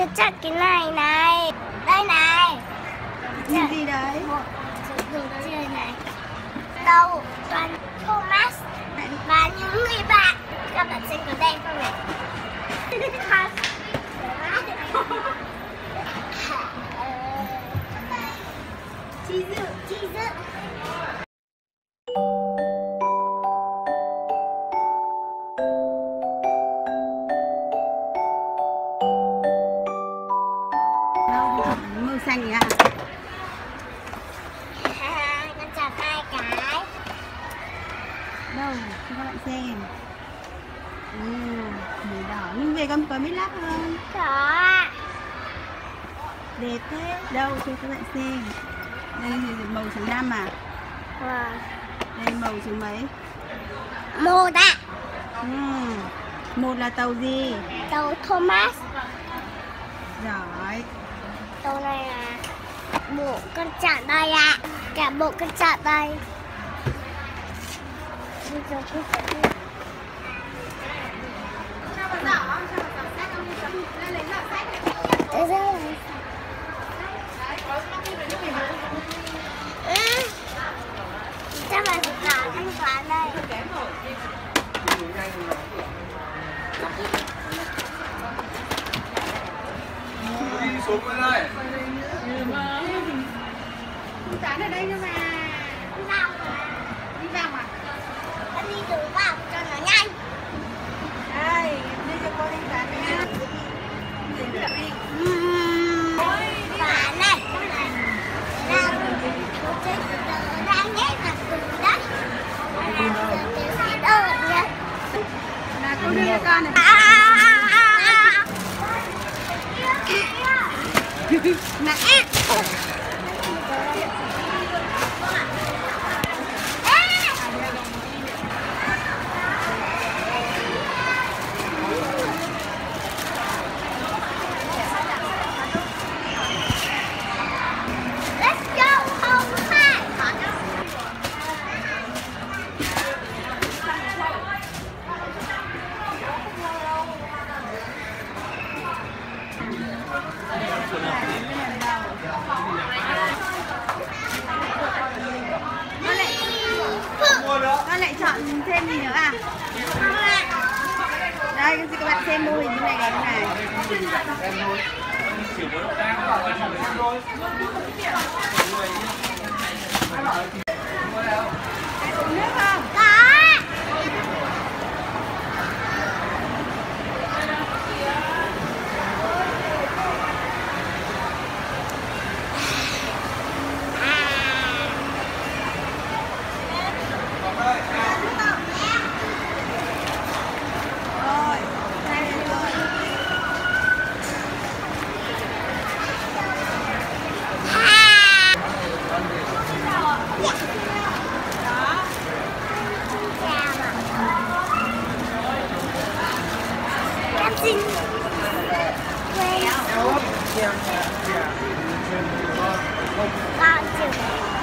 Tôi chắc cái này này. Đây này. Nhìn gì đấy? Một đồ chơi này. Đâu? Toàn Thomas. Và những người bạn. Các bạn xem có đen không này xanh nhỉ ạ? Con chào hai cái Đâu? Cho các bạn xem. Ừ, màu đỏ. Nhưng về con có biết lắc không? Có Đẹp thế. Đâu cho các bạn xem. Đây là màu số 5 à? Wow. Đây màu số mấy? Một ạ Ừ. Một là tàu gì? Tàu Thomas Giỏi tô này là bộ con chạm đây ạ. Cả bộ con chạm đây Bây giờ tôi sẽ đi. Thế ra là Ừ. Chắc là phải cả thanh toán đây đi xuống bên đây Tán ở đây thôi mà. Đi vào mà Đi vào à? Con đi từ vào cho nó nhanh Đây, đây cho cô đi tán nha. Đến được đi. Và này Là Một chơi từ từ đang nhét là từ đấy Từ từ sẽ đỡ nhé Là cô đưa cho con này. Nè. Thêm gì nữa à? Đây, xin các bạn xem mô hình như này này này. dancing place. Can't do it.